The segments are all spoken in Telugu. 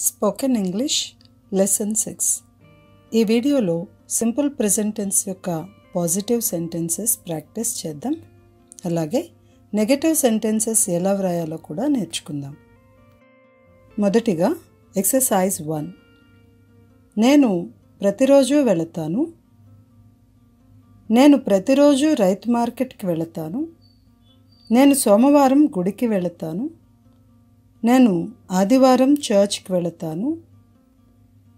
Spoken English lesson six. ఈ వీడియోలో సింపుల్ ప్రెజెంటెన్స్ యొక్క పాజిటివ్ సెంటెన్సెస్ ప్రాక్టీస్ చేద్దాం. అలాగే నెగటివ్ సెంటెన్సెస్ ఎలా వ్రాయాలో కూడా నేర్చుకుందాం. మొదటిగా ఎక్సర్సైజ్ వన్. నేను ప్రతిరోజు వెళతాను. నేను ప్రతిరోజు రైతు మార్కెట్కి వెళతాను. నేను సోమవారం గుడికి వెళతాను. నేను ఆదివారం చర్చ్కి వెళతాను.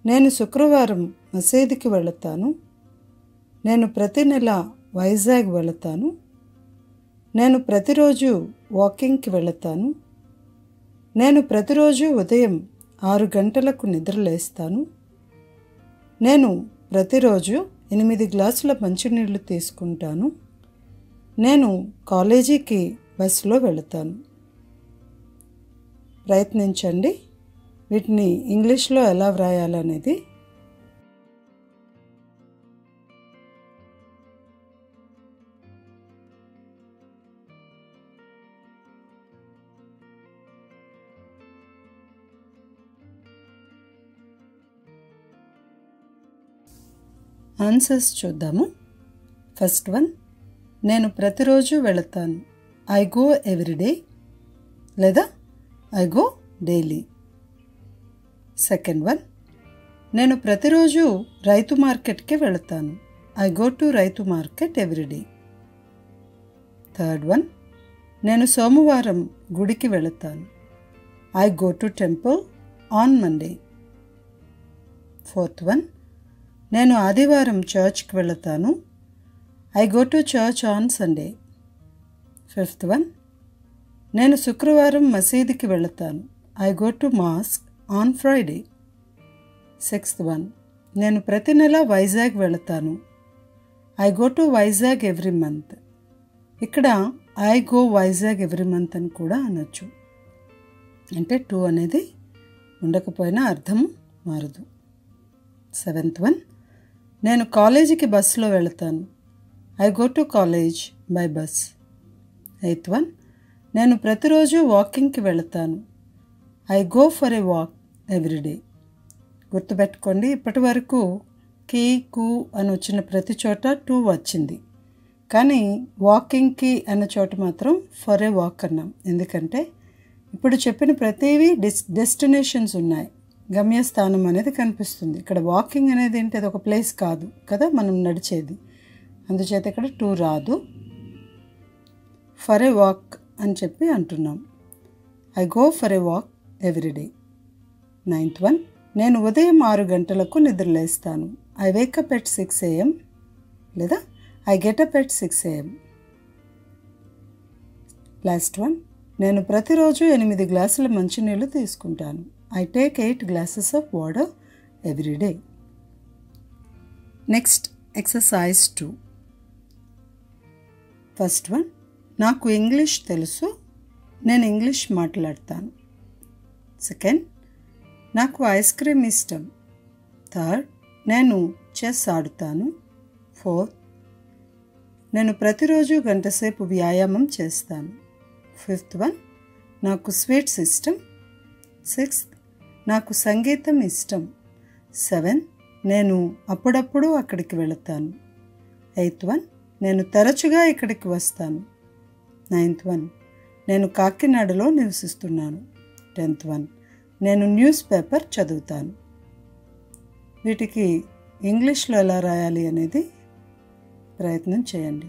నేను శుక్రవారం మసీదుకి వెళతాను. నేను ప్రతి నెల వైజాగ్ వెళతాను. నేను ప్రతిరోజు వాకింగ్కి వెళతాను. నేను ప్రతిరోజు ఉదయం ఆరు గంటలకు నిద్రలేస్తాను నేను ప్రతిరోజు ఎనిమిది గ్లాసుల మంచినీళ్ళు తీసుకుంటాను. నేను కాలేజీకి బస్సులో వెళతాను. ప్రయత్నించండి. వీటిని ఇంగ్లీష్లో ఎలా వ్రాయాలనేది ఆన్సర్స్ చూద్దాము. ఫస్ట్ వన్ నేను ప్రతిరోజు వెళతాను. ఐ గో ఎవ్రీడే లేదా I go daily second one నేను ప్రతిరోజు రైతు మార్కెట్కి వెళతాను. I go to rythu market everyday third one నేను సోమవారం గుడికి వెళతాను. I go to temple on Monday fourth one నేను ఆదివారం చర్చ్కి వెళతాను. I go to church on Sunday fifth one నేను శుక్రవారం మసీదుకి వెళతాను. I go to mosque on Friday sixth one నేను ప్రతి నెల వైజాగ్ వెళతాను. I go to Vizag every month ఇక్కడ I go Vizag every month అని కూడా అనొచ్చు. అంటే టూ అనేది ఉండకపోయినా అర్థం మారదు. సెవెంత్ వన్ నేను కాలేజీకి బస్సులో వెళతాను. I go to college by bus eighth one నేను ప్రతిరోజు వాకింగ్కి వెళతాను. I go for a walk everyday గుర్తుపెట్టుకోండి ఇప్పటి వరకు కీ కు అని వచ్చిన ప్రతి చోట టూ వచ్చింది. కానీ వాకింగ్కి అన్న చోట మాత్రం ఫర్ ఏ వాక్ అన్నాం. ఎందుకంటే ఇప్పుడు చెప్పిన ప్రతివి డెస్ డెస్టినేషన్స్ ఉన్నాయి. గమ్యస్థానం అనేది కనిపిస్తుంది. ఇక్కడ వాకింగ్ అనేది ఏంటి అది ఒక ప్లేస్ కాదు కదా మనం నడిచేది. అందుచేత ఇక్కడ టూ రాదు. ఫర్ ఏ వాక్ అని చెప్పి అంటున్నాం. I go for a walk everyday ninth one నేను ఉదయం ఆరు గంటలకు నిద్రలేస్తాను I wake up at six AM లేదా I get up at six AM last one నేను ప్రతిరోజు ఎనిమిది గ్లాసుల మంచినీళ్ళు తీసుకుంటాను. I take eight glasses of water everyday next exercise two first one నాకు ఇంగ్లీష్ తెలుసు నేను ఇంగ్లీష్ మాట్లాడతాను. సెకండ్ నాకు ఐస్ క్రీమ్ ఇష్టం. థర్డ్ నేను చెస్ ఆడుతాను. ఫోర్త్ నేను ప్రతిరోజు గంటసేపు వ్యాయామం చేస్తాను. ఫిఫ్త్ వన్ నాకు స్వీట్స్ ఇష్టం. సిక్స్త్ నాకు సంగీతం ఇష్టం. సెవెన్ నేను అప్పుడప్పుడు అక్కడికి వెళతాను. ఎయిత్ వన్ నేను తరచుగా ఇక్కడికి వస్తాను. Ninth one. నేను కాకినాడలో నివసిస్తున్నాను. Tenth one. నేను న్యూస్ పేపర్ చదువుతాను. వీటికి ఇంగ్లీష్లో ఎలా రాయాలి అనేది ప్రయత్నం చేయండి.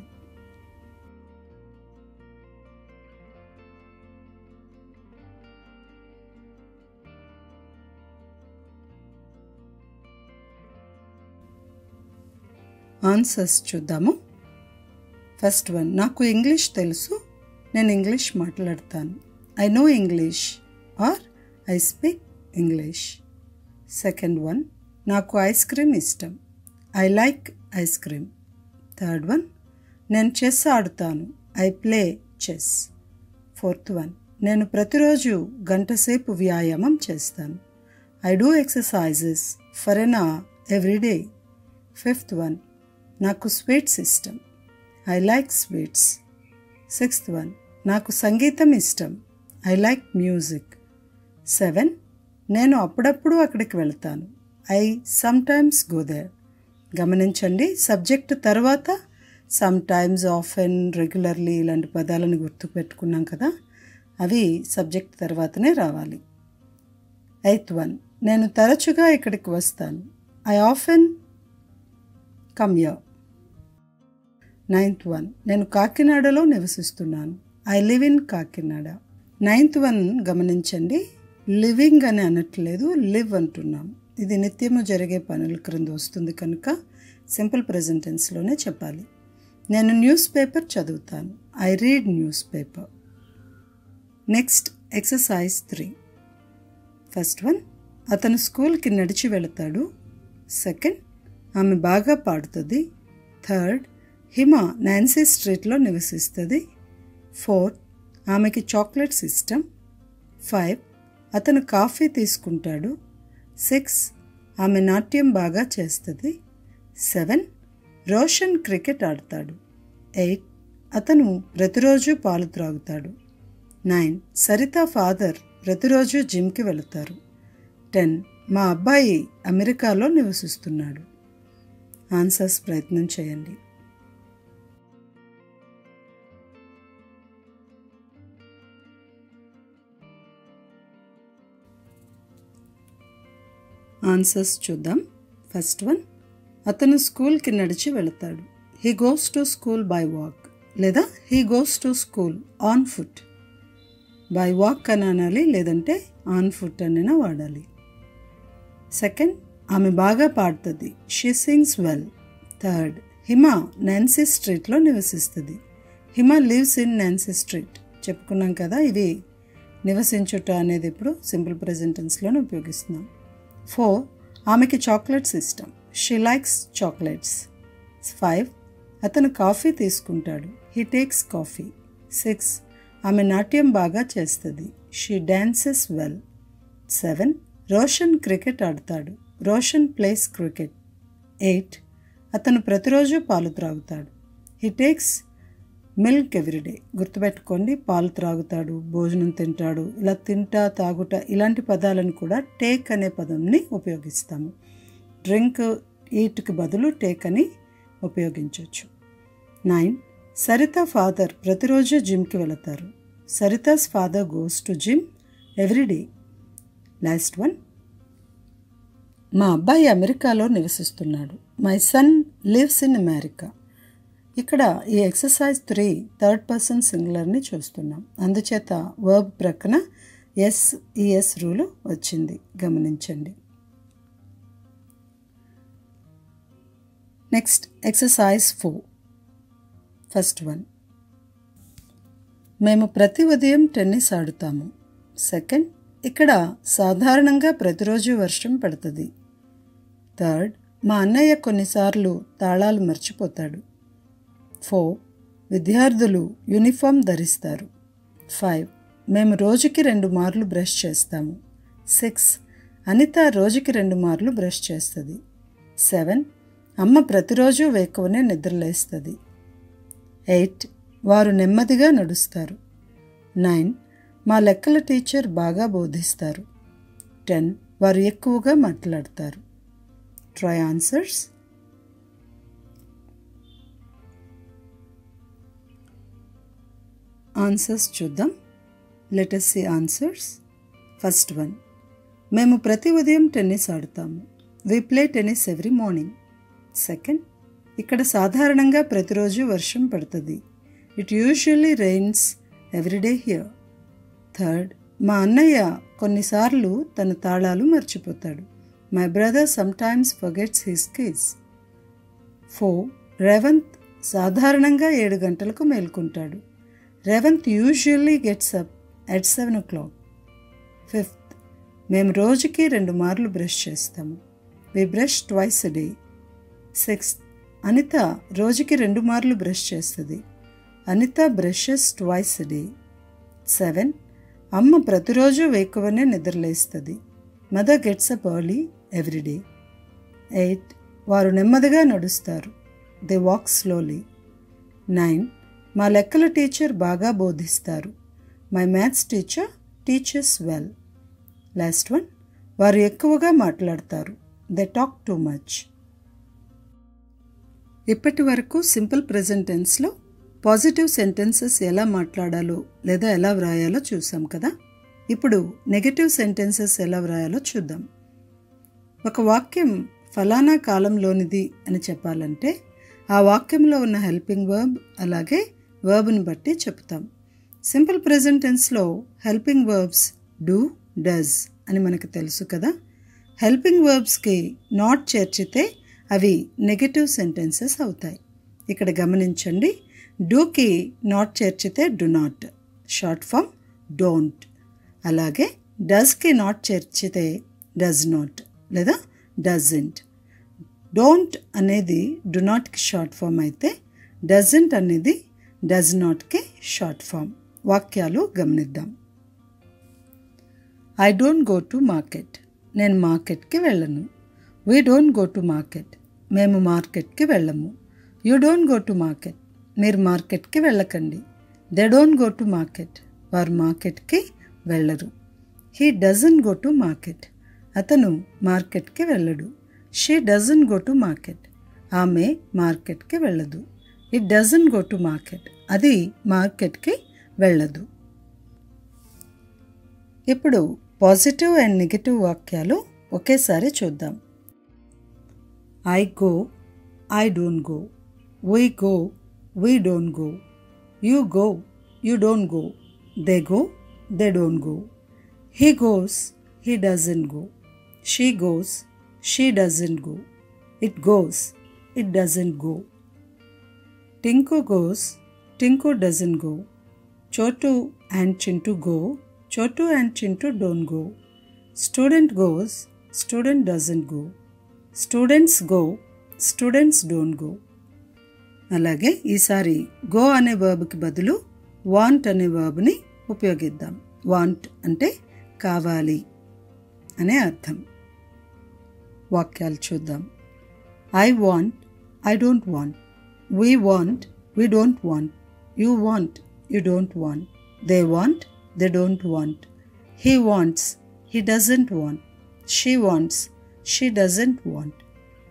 ఆన్సర్స్ చూద్దాము. First one. నాకు ఇంగ్లీష్ తెలుసు. నేను ఇంగ్లీష్ మాట్లాడతాను. I know English or I speak English second one నాకు ఐస్ క్రీమ్ ఇష్టం. I like ice cream third one నేను చెస్ ఆడుతాను. I play chess fourth one నేను ప్రతిరోజు గంటసేపు వ్యాయామం చేస్తాను. I do exercises for an every day fifth one నాకు స్వీట్స్ ఇష్టం. I like sweets sixth one నాకు సంగీతం ఇష్టం. ఐ లైక్ మ్యూజిక్ సెవెన్ నేను అప్పుడప్పుడు అక్కడికి వెళ్తాను. ఐ సమ్టైమ్స్ గో దేర్ గమనించండి సబ్జెక్ట్ తర్వాత సమ్ టైమ్స్ ఆఫెన్ రెగ్యులర్లీ ఇలాంటి పదాలను గుర్తుపెట్టుకున్నాం కదా అవి సబ్జెక్ట్ తర్వాతనే రావాలి. ఎయిత్ వన్ నేను తరచుగా ఇక్కడికి వస్తాను. I often come here ninth one నేను కాకినాడలో నివసిస్తున్నాను. I live in Kakinada. Ninth one గమనించండి. లివింగ్ అని అనట్లేదు లివ్ అంటున్నాం. ఇది నిత్యము జరిగే పనుల క్రింద వస్తుంది కనుక సింపుల్ ప్రెజెంటెన్స్లోనే చెప్పాలి. నేను న్యూస్ పేపర్ చదువుతాను. I read news paper. Next exercise three. First one అతను స్కూల్కి నడిచి వెళతాడు. సెకండ్ ఆమె బాగా పాడుతుంది. థర్డ్ హిమ నాన్సీ స్ట్రీట్లో నివసిస్తుంది. ఫోర్ ఆమెకి చాక్లెట్స్ ఇష్టం ఫైవ్ అతను కాఫీ తీసుకుంటాడు. సిక్స్ ఆమె నాట్యం బాగా చేస్తుంది. సెవెన్ రోషన్ క్రికెట్ ఆడతాడు. ఎయిట్ అతను ప్రతిరోజు పాలు త్రాగుతాడు. నైన్ సరిత ఫాదర్ ప్రతిరోజు జిమ్కి వెళతారు. టెన్ మా అబ్బాయి అమెరికాలో నివసిస్తున్నాడు. ఆన్సర్స్ ప్రయత్నం చేయండి. ఆన్సర్స్ చూద్దాం. ఫస్ట్ వన్ అతను స్కూల్కి నడిచి వెళతాడు. He goes to school by walk లేదా he goes to school on foot by walk అని అనాలి లేదంటే ఆన్ ఫుట్ అనైనా వాడాలి. సెకండ్ ఆమె బాగా పాడుతుంది. She sings well third Hima Nancy స్ట్రీట్లో నివసిస్తుంది. Hima lives in Nancy street చెప్పుకున్నాం కదా ఇది నివసించుట అనేది ఇప్పుడు సింపుల్ ప్రెజెంటెన్స్లోనే ఉపయోగిస్తున్నాం. ఫోర్ ఆమెకి చాక్లెట్స్ ఇష్టం షీ లైక్స్ చాక్లెట్స్ ఫైవ్ అతను కాఫీ తీసుకుంటాడు. హీ టేక్స్ కాఫీ సిక్స్ ఆమె నాట్యం బాగా చేస్తుంది. She dances well seven Roshan cricket ఆడతాడు. రోషన్ ప్లేస్ క్రికెట్ ఎయిట్ అతను ప్రతిరోజు పాలు త్రాగుతాడు. హీ టేక్స్ మిల్క్ ఎవ్రీడే గుర్తుపెట్టుకోండి పాలు త్రాగుతాడు భోజనం తింటాడు ఇలా తింటా తాగుట ఇలాంటి పదాలను కూడా టేక్ అనే పదంని ఉపయోగిస్తాము. డ్రింక్ ఈట్కి బదులు టేక్ అని ఉపయోగించవచ్చు నైన్. సరిత ఫాదర్ ప్రతిరోజు జిమ్కి వెళతారు. Sarita's father goes to gym everyday last one. మా అబ్బాయి అమెరికాలో నివసిస్తున్నాడు. My son lives in America. ఇక్కడ ఈ ఎక్సర్సైజ్ త్రీ థర్డ్ పర్సన్ సింగులర్ని చూస్తున్నాం. అందుచేత వర్బ్ ప్రక్కన ఎస్ ఈఎస్ రూలు వచ్చింది. గమనించండి. Next exercise four first one మేము ప్రతి ఉదయం టెన్నిస్ ఆడుతాము. సెకండ్ ఇక్కడ సాధారణంగా ప్రతిరోజు వర్షం పడుతుంది. థర్డ్ మా అన్నయ్య కొన్నిసార్లు తాళాలు మర్చిపోతాడు. ఫోర్. విద్యార్థులు యూనిఫామ్ ధరిస్తారు. ఫైవ్. మేము రోజుకి రెండు మార్లు బ్రష్ చేస్తాము. సిక్స్. అనిత రోజుకి రెండు మార్లు బ్రష్ చేస్తుంది. సెవెన్. అమ్మ ప్రతిరోజు వేకువనే నిద్రలేస్తుంది. ఎయిట్. వారు నెమ్మదిగా నడుస్తారు. నైన్. మా లెక్కల టీచర్ బాగా బోధిస్తారు. టెన్. వారు ఎక్కువగా మాట్లాడతారు. Try answers? ఆన్సర్స్ చూద్దాం. Let us see answers first one మేము ప్రతి ఉదయం tennis ఆడుతాము. We play tennis every morning second ఇక్కడ సాధారణంగా ప్రతిరోజు వర్షం పడుతుంది. It usually rains everyday here third మా అన్నయ్య కొన్నిసార్లు తన తాళాలు మర్చిపోతాడు. My brother sometimes forgets his keys four Revanth సాధారణంగా ఏడు గంటలకు మేల్కొంటాడు. Revanth usually gets up at seven o'clock fifth మేము రోజుకి రెండు మార్లు బ్రష్ చేస్తాము. We brush twice a day sixth Anita రోజుకి రెండు మార్లు బ్రష్ చేస్తుంది. Anita brushes twice a day seven అమ్మ ప్రతిరోజు వేకువనే నిద్రలేస్తుంది mother gets up early everyday eight వారు నెమ్మదిగా నడుస్తారు. దే వాక్ స్లోలీ నైన్ మా లెక్కల టీచర్ బాగా బోధిస్తారు. My maths teacher teaches well last one వారు ఎక్కువగా మాట్లాడతారు. దే టాక్ టూ మచ్ ఇప్పటి వరకు సింపుల్ ప్రజెంటెన్స్లో పాజిటివ్ సెంటెన్సెస్ ఎలా మాట్లాడాలో లేదా ఎలా వ్రాయాలో చూసాం కదా? ఇప్పుడు నెగటివ్ సెంటెన్సెస్ ఎలా వ్రాయాలో చూద్దాం. ఒక వాక్యం ఫలానా కాలంలోనిది అని చెప్పాలంటే ఆ వాక్యంలో ఉన్న హెల్పింగ్ వర్బ్ అలాగే వర్బ్ని బట్టి చెప్తాం. సింపుల్ ప్రెజెంటెన్స్లో హెల్పింగ్ వర్బ్స్ డూ డస్ అని మనకు తెలుసు కదా. హెల్పింగ్ వర్బ్స్కి నాట్ చేర్చితే అవి నెగటివ్ సెంటెన్సెస్ అవుతాయి. ఇక్కడ గమనించండి. డూకి not చేర్చితే do not short form don't అలాగే డస్కి నాట్ చేర్చితే డస్ నాట్ లేదా డజంట్ డోంట్ అనేది డు నాట్కి షార్ట్ ఫామ్ అయితే డజంట్ అనేది డజ్ నాట్కి షార్ట్ ఫామ్ వాక్యాలు గమనిద్దాం. I don't go to market నేను మార్కెట్కి వెళ్ళను. We don't go to market మేము మార్కెట్కి వెళ్ళము. You don't go to market మీరు మార్కెట్కి వెళ్ళకండి. They don't go to market వారు మార్కెట్కి వెళ్ళరు. He doesn't go to market అతను మార్కెట్కి వెళ్ళడు. She doesn't go to market ఆమె మార్కెట్కి వెళ్ళదు. It doesn't go to market అది మార్కెట్కి వెళ్ళదు. ఇప్పుడు పాజిటివ్ అండ్ నెగిటివ్ వాక్యాలు ఒకేసారి చూద్దాం. I go I don't go we go we don't go you go you don't go they go they don't go he goes he doesn't go she goes she doesn't go it goes it doesn't go Tinku goes Tinku doesn't go Chotu and Chintu go Chotu and Chintu don't go student goes student doesn't go students go students don't go. అలాగే ఈసారి గో అనే వర్బ్కి బదులు వాంట్ అనే వర్బ్ని ఉపయోగిద్దాం. వాంట్ అంటే కావాలి అనే అర్థం. వాక్యాలు చూద్దాం. I want I don't want We want, we don't want. You want, you don't want. They want, they don't want. He wants, he doesn't want. She wants, she doesn't want.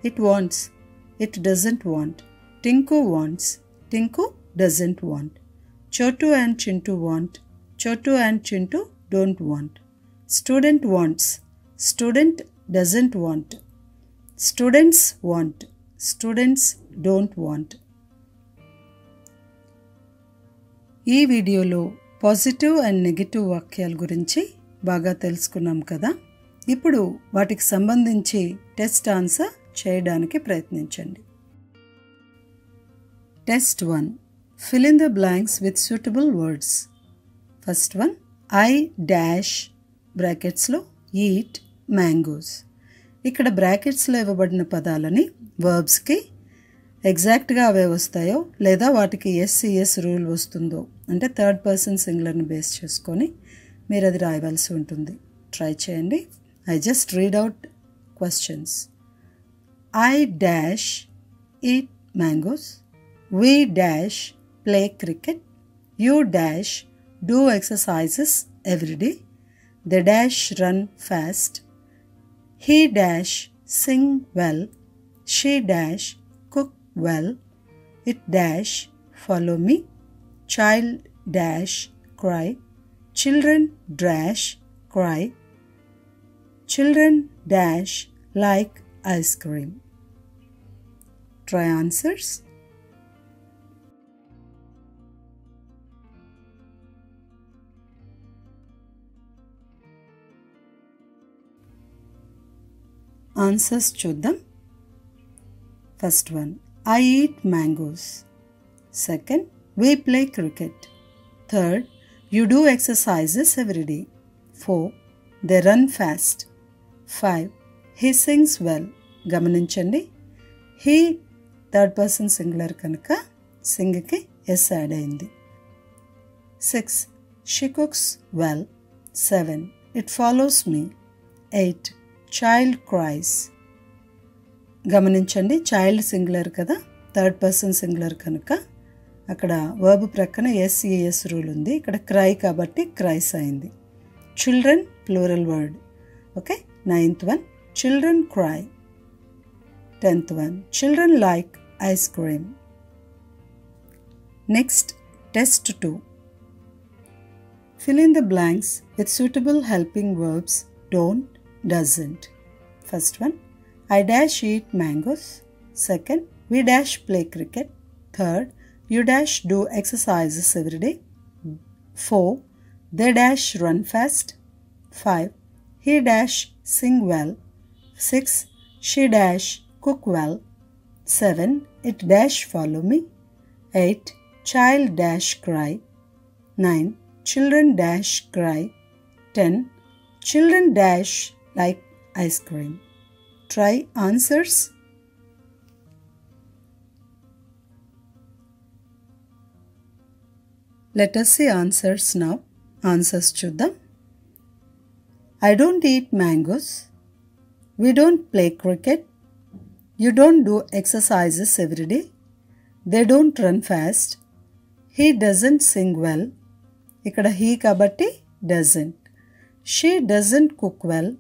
It wants, it doesn't want. Tinku wants, Tinku doesn't want. Chotu and Chintu want, Chotu and Chintu don't want. Student wants, student doesn't want. Students want, students don't want. ఈ వీడియోలో పాజిటివ్ అండ్ నెగిటివ్ వాక్యాల గురించి బాగా తెలుసుకున్నాం కదా? ఇప్పుడు వాటికి సంబంధించి టెస్ట్ ఆన్సర్ చేయడానికి ప్రయత్నించండి. Test one. Fill in the blanks with suitable words first one I dash బ్రాకెట్స్లో eat mangoes ఇక్కడ బ్రాకెట్స్లో ఇవ్వబడిన పదాలని వర్బ్స్కి ఎగ్జాక్ట్గా అవే వస్తాయో లేదా వాటికి ఎస్సిఎస్ రూల్ వస్తుందో అంటే థర్డ్ పర్సన్ సింగులర్ని బేస్ చేసుకొని మీరు అది రాయవలసి ఉంటుంది. ట్రై చేయండి. I just read out questions I dash eat mangoes we dash play cricket you dash do exercises everyday they dash run fast he dash sing well she dash cook well it dash follow me child dash cry children dash cry children dash like ice cream try answers answers చూద్దాం first one I eat mangoes second we play cricket third you do exercises every day four they run fast five he sings well గమనించండి. హీ థర్డ్ పర్సన్ సింగులర్ కనుక సింగ్కి ఎస్ యాడ్ అయింది. Six she cooks well seven it follows me eight child cries గమనించండి చైల్డ్ సింగులర్ కదా థర్డ్ పర్సన్ సింగులర్ కనుక. అక్కడ వర్బ్ ప్రక్కన ఎస్ఈఎస్ రూల్ ఉంది. ఇక్కడ క్రై కాబట్టి క్రైస్ అయింది. Children plural word okay ninth one children cry tenth one children like ice cream next test two fill in the blanks with suitable helping verbs don't, doesn't. First one I dash eat mangoes. Second, we dash play cricket. Third, you dash do exercises every day. Four, they dash run fast. Five, he dash sing well. Six, she dash cook well. Seven, it dash follow me. Eight, child dash cry. Nine, children dash cry 10 children dash like ice cream try answers let us see answers now answers చూద్దాం I don't eat mangoes. We don't play cricket. You don't do exercises every day. They don't run fast. He doesn't sing well. ఇక్కడ హీ కాబట్టి doesn't she doesn't cook well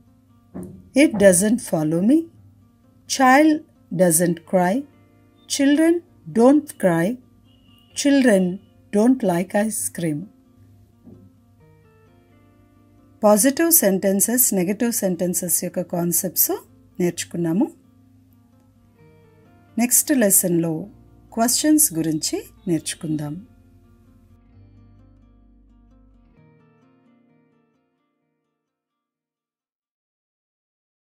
It doesn't follow me child doesn't cry children don't cry children don't like ice cream positive sentences negative sentences యొక్క కాన్సెప్ట్స్ నేర్చుకున్నాము. నెక్స్ట్ లెసన్లో క్వశ్చన్స్ గురించి నేర్చుకుందాం.